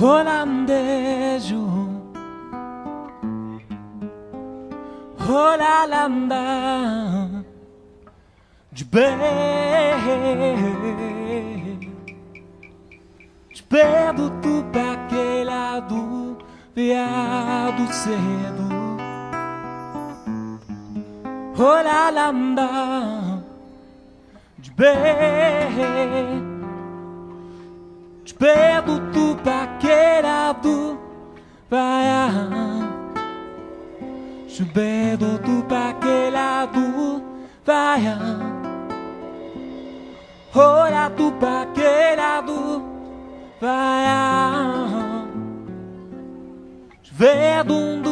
holandejo Holalanda de bem De pé do tupaqueirado Viado cedo. Holalanda de bem De pé Subedo tu paquelado vai Ora tu paquelado vai Vedum do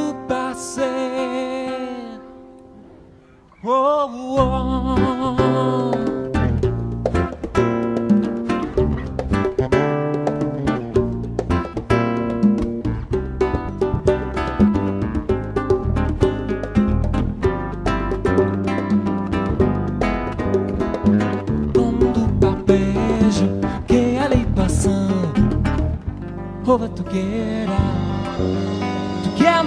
rouba tu queira Tu que é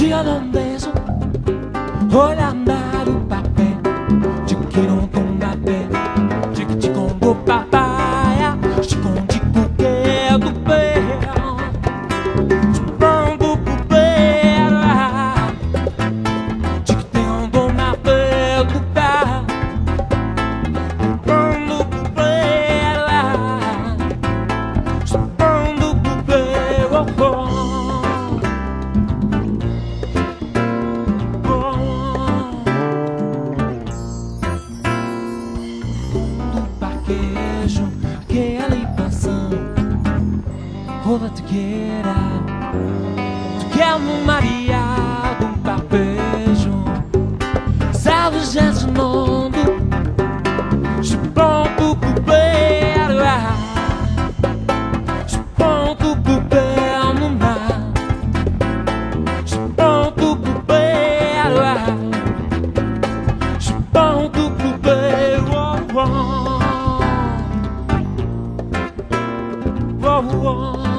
Sia non beso Olha andar o papel. De que não tonga pé De que te congo papaya queira Chiamo Maria d'un papejo Salve Jesus mondo Je ponto pour plaire Je pompe pour plaire mon mar Je pompe pour plaire Je pompe oh, oh. Oh, oh.